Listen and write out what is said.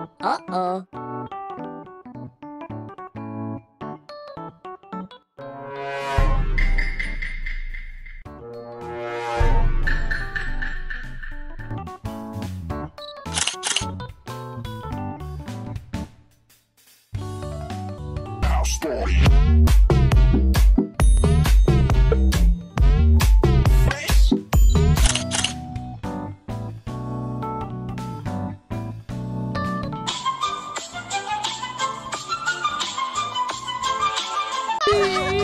Uh-oh. House story. 哈 哈